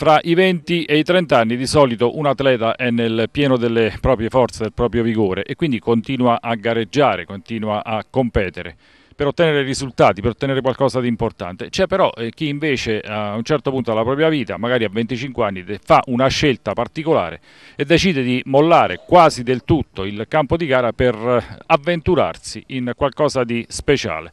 Fra i 20 e i 30 anni di solito un atleta è nel pieno delle proprie forze, del proprio vigore e quindi continua a gareggiare, continua a competere per ottenere risultati, per ottenere qualcosa di importante. C'è però eh, chi invece a un certo punto della propria vita, magari a 25 anni, fa una scelta particolare e decide di mollare quasi del tutto il campo di gara per eh, avventurarsi in qualcosa di speciale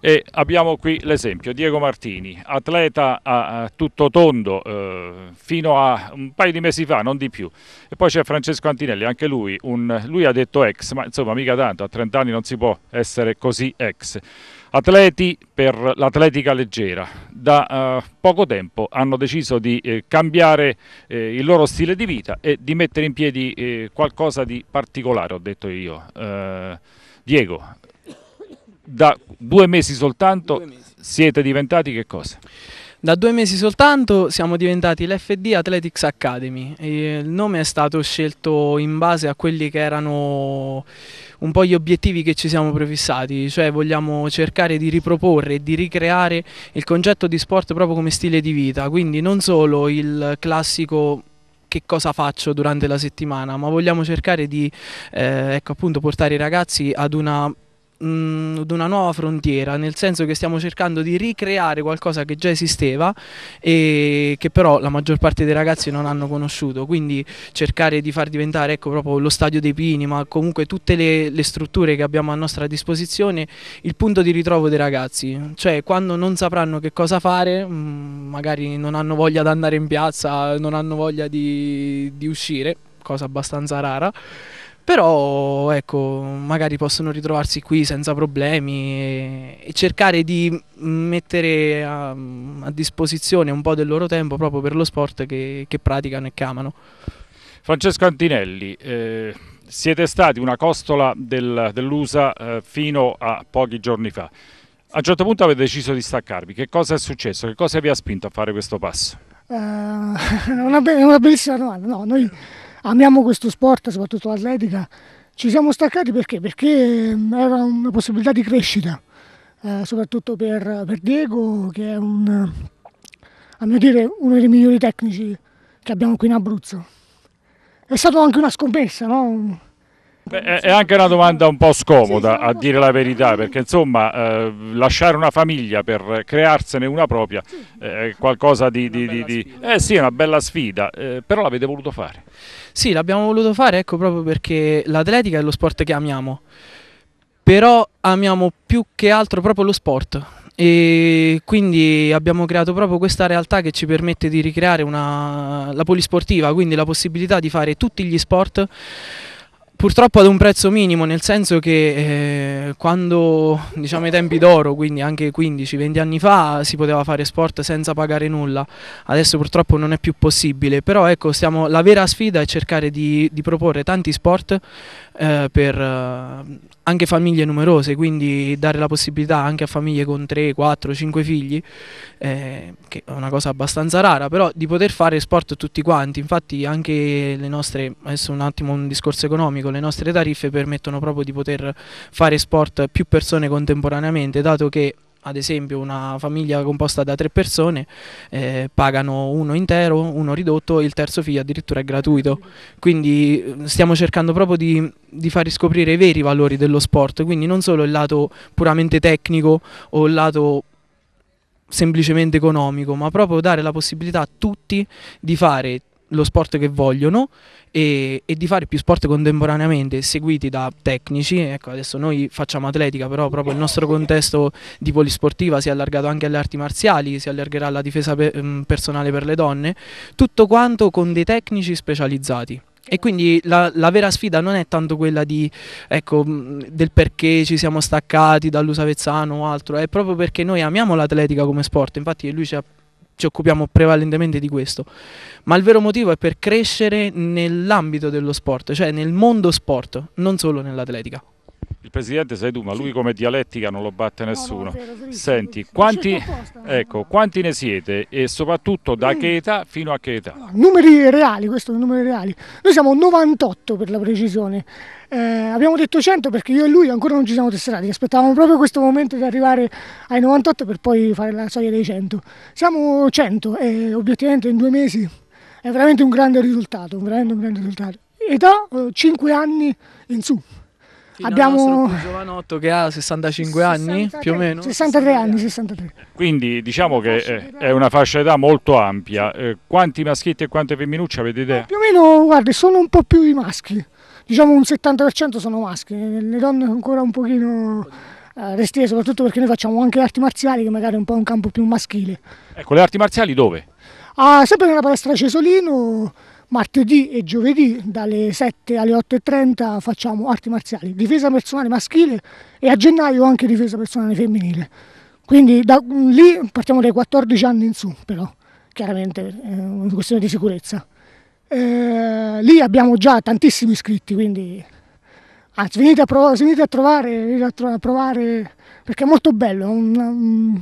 e abbiamo qui l'esempio Diego Martini, atleta a, tutto tondo eh, fino a un paio di mesi fa, non di più. E poi c'è Francesco Antinelli, anche lui, un, lui ha detto ex, ma insomma mica tanto, a 30 anni non si può essere così ex. Atleti per l'atletica leggera, da uh, poco tempo hanno deciso di eh, cambiare eh, il loro stile di vita e di mettere in piedi eh, qualcosa di particolare, ho detto io. Uh, Diego, da due mesi soltanto due mesi. siete diventati che cosa? Da due mesi soltanto siamo diventati l'FD Athletics Academy. il nome è stato scelto in base a quelli che erano un po' gli obiettivi che ci siamo prefissati, cioè vogliamo cercare di riproporre e di ricreare il concetto di sport proprio come stile di vita, quindi non solo il classico che cosa faccio durante la settimana, ma vogliamo cercare di eh, ecco, appunto, portare i ragazzi ad una mh, una nuova frontiera, nel senso che stiamo cercando di ricreare qualcosa che già esisteva e che però la maggior parte dei ragazzi non hanno conosciuto, quindi cercare di far diventare ecco, proprio lo stadio dei Pini, ma comunque tutte le, le strutture che abbiamo a nostra disposizione, il punto di ritrovo dei ragazzi, cioè quando non sapranno che cosa fare, magari non hanno voglia di andare in piazza, non hanno voglia di, di uscire, cosa abbastanza rara, però ecco, magari possono ritrovarsi qui senza problemi e, e cercare di mettere a, a, disposizione un po' del loro tempo proprio per lo sport che, che praticano e che amano. Francesco Antinelli, eh, siete stati una costola del, dell'USA eh, fino a pochi giorni fa. A un certo punto avete deciso di staccarvi. Che cosa è successo? Che cosa vi ha spinto a fare questo passo? Uh, una, be una bellissima domanda. No, noi amiamo questo sport, soprattutto l'atletica. Ci siamo staccati perché? Perché ehm, era una possibilità di crescita, eh, soprattutto per, per, Diego, che è un, a mio dire uno dei migliori tecnici che abbiamo qui in Abruzzo. È stata anche una scommessa, no? Beh, è anche una domanda un po' scomoda a dire la verità, perché insomma eh, lasciare una famiglia per crearsene una propria è qualcosa di... di, di, di eh sì, è una bella sfida, eh, però l'avete voluto fare. Sì, l'abbiamo voluto fare ecco proprio perché l'atletica è lo sport che amiamo, però amiamo più che altro proprio lo sport. E quindi abbiamo creato proprio questa realtà che ci permette di ricreare una, la polisportiva, quindi la possibilità di fare tutti gli sport Purtroppo ad un prezzo minimo, nel senso che eh, quando diciamo ai tempi d'oro, quindi anche 15-20 anni fa, si poteva fare sport senza pagare nulla, adesso purtroppo non è più possibile, però ecco, stiamo, la vera sfida è cercare di, di proporre tanti sport eh, per eh, anche famiglie numerose, quindi dare la possibilità anche a famiglie con 3, 4, 5 figli, eh, che è una cosa abbastanza rara, però di poter fare sport tutti quanti, infatti anche le nostre, adesso un attimo un discorso economico, le nostre tariffe permettono proprio di poter fare sport più persone contemporaneamente, dato che ad esempio una famiglia composta da tre persone eh, pagano uno intero, uno ridotto e il terzo figlio addirittura è gratuito. Quindi eh, stiamo cercando proprio di, di far riscoprire i veri valori dello sport, quindi non solo il lato puramente tecnico o il lato semplicemente economico, ma proprio dare la possibilità a tutti di fare lo sport che vogliono e, e, di fare più sport contemporaneamente seguiti da tecnici. Ecco, adesso noi facciamo atletica, però proprio il nostro contesto di polisportiva si è allargato anche alle arti marziali, si allargherà alla difesa pe mm, personale per le donne, tutto quanto con dei tecnici specializzati. E quindi la, la, vera sfida non è tanto quella di, ecco, mm, del perché ci siamo staccati dall'Usavezzano o altro, è proprio perché noi amiamo l'atletica come sport, infatti lui ci ha ci occupiamo prevalentemente di questo, ma il vero motivo è per crescere nell'ambito dello sport, cioè nel mondo sport, non solo nell'atletica. Il presidente sei tu, ma lui come dialettica non lo batte nessuno. Senti, quanti, ecco, quanti ne siete e soprattutto da che età fino a che età? Numeri reali, questo sono numeri reali. Noi siamo 98 per la precisione. Eh, abbiamo detto 100 perché io e lui ancora non ci siamo tesserati, aspettavamo proprio questo momento di arrivare ai 98 per poi fare la soglia dei 100. Siamo 100 e obiettivamente in due mesi è veramente un grande risultato, veramente un grande risultato. Età 5 anni in su. Fino Abbiamo- più giovanotto che ha 65 anni, 63 più o meno. 63 anni, 63. Quindi diciamo che eh, è una fascia d'età molto ampia. Eh, quanti maschietti e quante femminucce avete idea? Più o meno, guarda, sono un po' più i maschi. Diciamo un 70% sono maschi, le donne ancora un pochino eh, restie, soprattutto perché noi facciamo anche arti marziali che magari è un po' un campo più maschile. Ecco, le arti marziali dove? Ah, sempre nella palestra Cesolino, martedì e giovedì dalle 7 alle 8.30 facciamo arti marziali, difesa personale maschile e a gennaio anche difesa personale femminile. Quindi da lì partiamo dai 14 anni in su, però chiaramente è una questione di sicurezza. Eh, lì abbiamo già tantissimi iscritti, quindi anzi venite a, provare, venite a trovare, venite a, provare perché è molto bello, un, um,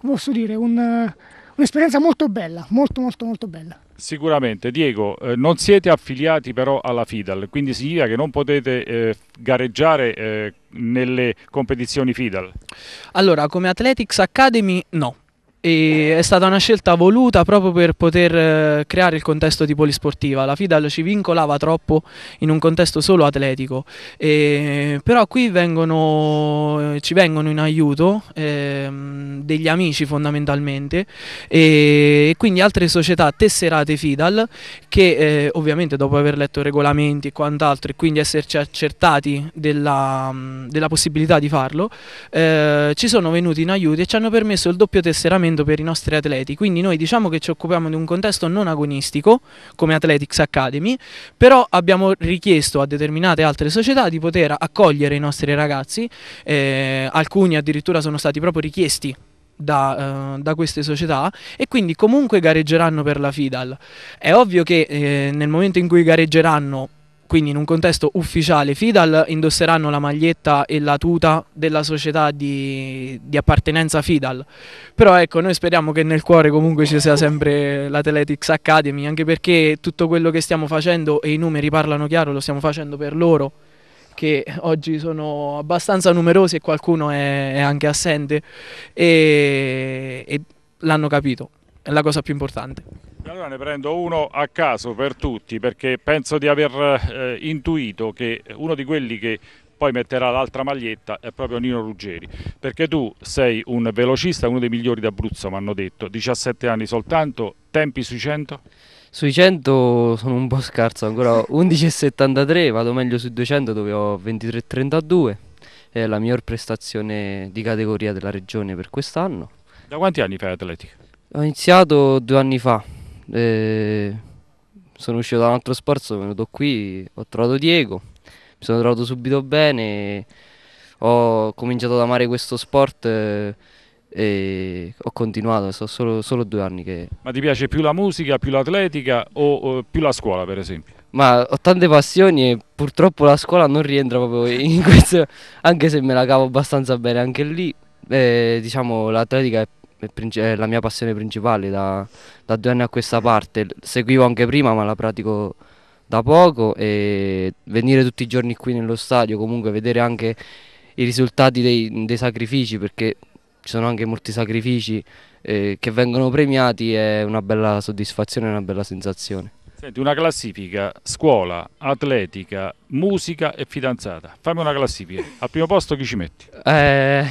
posso dire, un- un'esperienza molto bella, molto molto molto bella. Sicuramente, Diego, eh, non siete affiliati però alla FIDAL, quindi significa che non potete eh, gareggiare eh, nelle competizioni FIDAL. Allora, come Athletics Academy no. E è stata una scelta voluta proprio per poter eh, creare il contesto di polisportiva. La FIDAL ci vincolava troppo in un contesto solo atletico. E- però qui vengono, ci vengono in aiuto ehm, degli amici fondamentalmente e, e quindi altre società tesserate FIDAL che eh, ovviamente dopo aver letto regolamenti e quant'altro e quindi esserci accertati della, della possibilità di farlo, eh, ci sono venuti in aiuto e ci hanno permesso il doppio tesseramento per i nostri atleti. Quindi noi diciamo che ci occupiamo di un contesto non agonistico come Athletics Academy, però abbiamo richiesto a determinate altre società di poter accogliere i nostri ragazzi, eh, alcuni addirittura sono stati proprio richiesti da, eh, da queste società e quindi comunque gareggeranno per la FIDAL. È ovvio che eh, nel momento in cui gareggeranno quindi in un contesto ufficiale FIDAL indosseranno la maglietta e la tuta della società di, di appartenenza FIDAL. Però ecco noi speriamo che nel cuore comunque ci sia sempre l'Athletics Academy anche perché tutto quello che stiamo facendo e i numeri parlano chiaro lo stiamo facendo per loro che oggi sono abbastanza numerosi e qualcuno è, è anche assente e, e l'hanno capito. È la cosa più importante Allora ne prendo uno a caso per tutti perché penso di aver eh, intuito che uno di quelli che poi metterà l'altra maglietta è proprio Nino Ruggeri perché tu sei un velocista, uno dei migliori d'Abruzzo mi hanno detto, 17 anni soltanto, tempi sui 100? Sui 100 sono un po' scarso, ancora 11,73, vado meglio sui 200 dove ho 23,32, è la miglior prestazione di categoria della regione per quest'anno. Da quanti anni fai atletica? Ho iniziato due anni fa, sono uscito da un altro sport, sono venuto qui, ho trovato Diego, mi sono trovato subito bene, ho cominciato ad amare questo sport e ho continuato, sono solo, solo due anni che... Ma ti piace più la musica, più l'atletica o, o più la scuola per esempio? Ma ho tante passioni e purtroppo la scuola non rientra proprio in questo, anche se me la cavo abbastanza bene anche lì. Eh, diciamo l'atletica è, è è la mia passione principale da, da due anni a questa parte. Seguivo anche prima ma la pratico da poco e venire tutti i giorni qui nello stadio, comunque vedere anche i risultati dei, dei sacrifici perché ci sono anche molti sacrifici eh, che vengono premiati è una bella soddisfazione, una bella sensazione. Senti, una classifica, scuola, atletica, musica e fidanzata. Fammi una classifica. Al primo posto chi ci metti? Eh,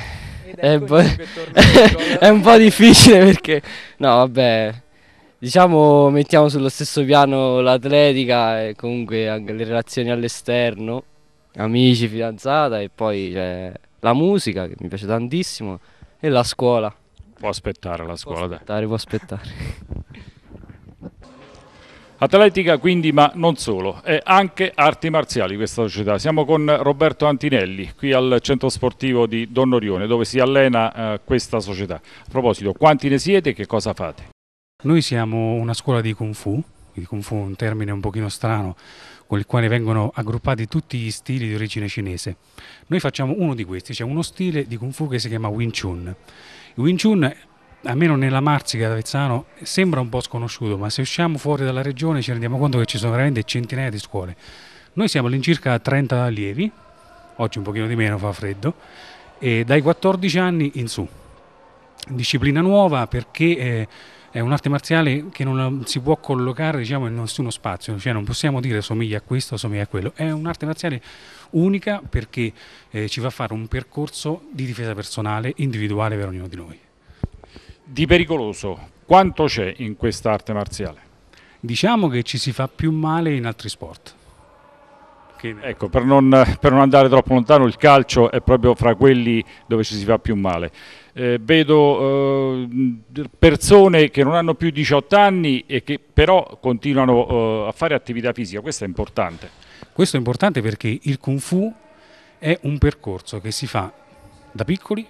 è, un po', è un po' difficile perché no, vabbè, diciamo mettiamo sullo stesso piano l'atletica e comunque anche le relazioni all'esterno, amici, fidanzata e poi c'è la musica che mi piace tantissimo e la scuola. Può aspettare la scuola, può dai. aspettare, può aspettare. Atletica quindi, ma non solo, è anche arti marziali questa società. Siamo con Roberto Antinelli, qui al centro sportivo di Donnorione, dove si allena eh, questa società. A proposito, quanti ne siete e che cosa fate? Noi siamo una scuola di Kung Fu, quindi Kung Fu è un termine un pochino strano con il quale vengono aggruppati tutti gli stili di origine cinese. Noi facciamo uno di questi, c'è cioè uno stile di Kung Fu che si chiama Wing Chun. Il Wing Chun almeno nella Marsica d'Avezzano sembra un po' sconosciuto, ma se usciamo fuori dalla regione ci rendiamo conto che ci sono veramente centinaia di scuole. Noi siamo all'incirca 30 allievi, oggi un pochino di meno fa freddo, e dai 14 anni in su. Disciplina nuova perché eh, è un'arte marziale che non si può collocare diciamo, in nessuno spazio, cioè non possiamo dire somiglia a questo, somiglia a quello, è un'arte marziale unica perché eh, ci fa fare un percorso di difesa personale individuale per ognuno di noi. Di pericoloso, quanto c'è in questa arte marziale? Diciamo che ci si fa più male in altri sport. Ecco, per non, per non, andare troppo lontano, il calcio è proprio fra quelli dove ci si fa più male. Eh, vedo eh, persone che non hanno più 18 anni e che però continuano eh, a fare attività fisica, questo è importante. Questo è importante perché il Kung Fu è un percorso che si fa da piccoli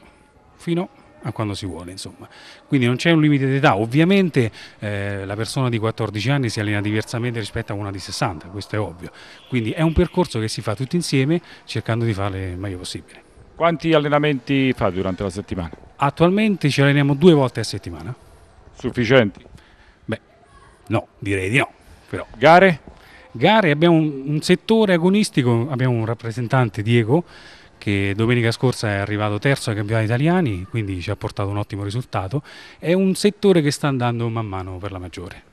fino a a quando si vuole, insomma. Quindi non c'è un limite d'età, ovviamente eh, la persona di 14 anni si allena diversamente rispetto a una di 60, questo è ovvio. Quindi è un percorso che si fa tutti insieme cercando di fare il meglio possibile. Quanti allenamenti fa durante la settimana? Attualmente ci alleniamo due volte a settimana. Sufficienti? Beh, no, direi di no. Però. Gare? Gare, abbiamo un, un settore agonistico, abbiamo un rappresentante, Diego, che domenica scorsa è arrivato terzo ai campionati italiani, quindi ci ha portato un ottimo risultato. È un settore che sta andando man mano per la maggiore.